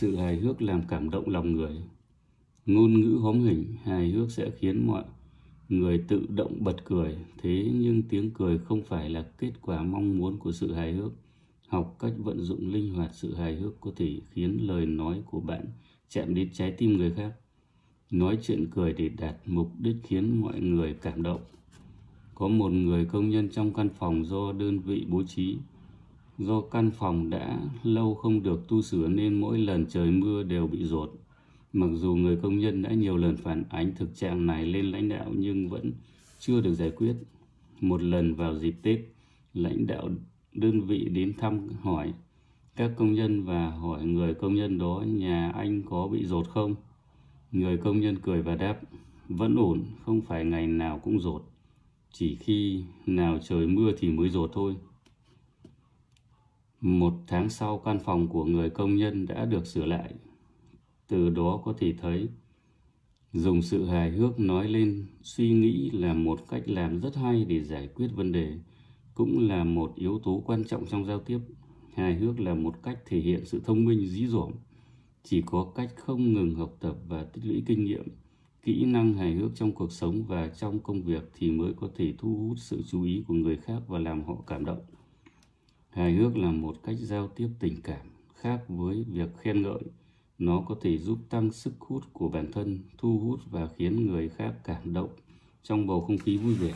Sự hài hước làm cảm động lòng người. Ngôn ngữ hóm hình, hài hước sẽ khiến mọi người tự động bật cười. Thế nhưng tiếng cười không phải là kết quả mong muốn của sự hài hước. Học cách vận dụng linh hoạt sự hài hước có thể khiến lời nói của bạn chạm đến trái tim người khác. Nói chuyện cười để đạt mục đích khiến mọi người cảm động. Có một người công nhân trong căn phòng do đơn vị bố trí Do căn phòng đã lâu không được tu sửa nên mỗi lần trời mưa đều bị rột. Mặc dù người công nhân đã nhiều lần phản ánh thực trạng này lên lãnh đạo nhưng vẫn chưa được giải quyết. Một lần vào dịp Tết, lãnh đạo đơn vị đến thăm hỏi các công nhân và hỏi người công nhân đó nhà anh có bị rột không? Người công nhân cười và đáp, vẫn ổn, không phải ngày nào cũng rột. Chỉ khi nào trời mưa thì mới rột thôi. Một tháng sau, căn phòng của người công nhân đã được sửa lại. Từ đó có thể thấy, dùng sự hài hước nói lên suy nghĩ là một cách làm rất hay để giải quyết vấn đề, cũng là một yếu tố quan trọng trong giao tiếp. Hài hước là một cách thể hiện sự thông minh dí dỏm. Chỉ có cách không ngừng học tập và tích lũy kinh nghiệm, kỹ năng hài hước trong cuộc sống và trong công việc thì mới có thể thu hút sự chú ý của người khác và làm họ cảm động. Hài hước là một cách giao tiếp tình cảm khác với việc khen ngợi. Nó có thể giúp tăng sức hút của bản thân, thu hút và khiến người khác cảm động trong bầu không khí vui vẻ.